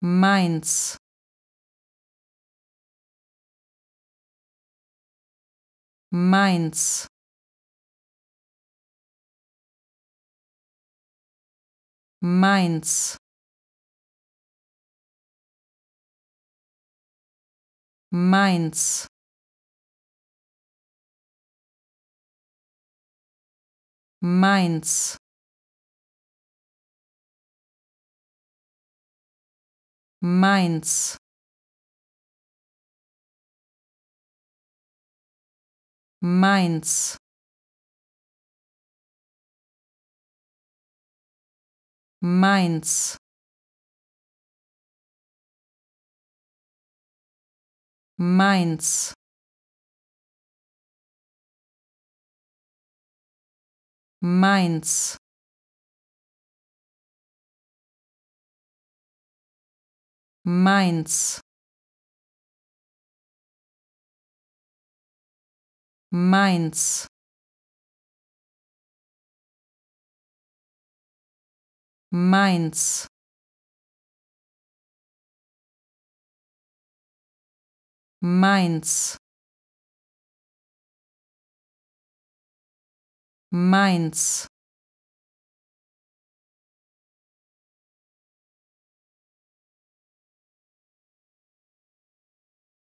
Mainz Mainz Mainz Mainz Mainz Mainz Mainz Mainz Mainz Mainz Mainz. Mainz. Mainz. Mainz. Mainz